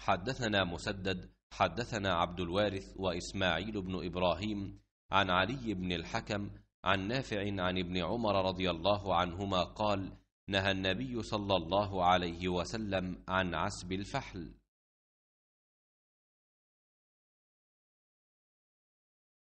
حدثنا مسدد حدثنا عبد الوارث وإسماعيل بن إبراهيم عن علي بن الحكم عن نافع عن ابن عمر رضي الله عنهما قال نهى النبي صلى الله عليه وسلم عن عسب الفحل.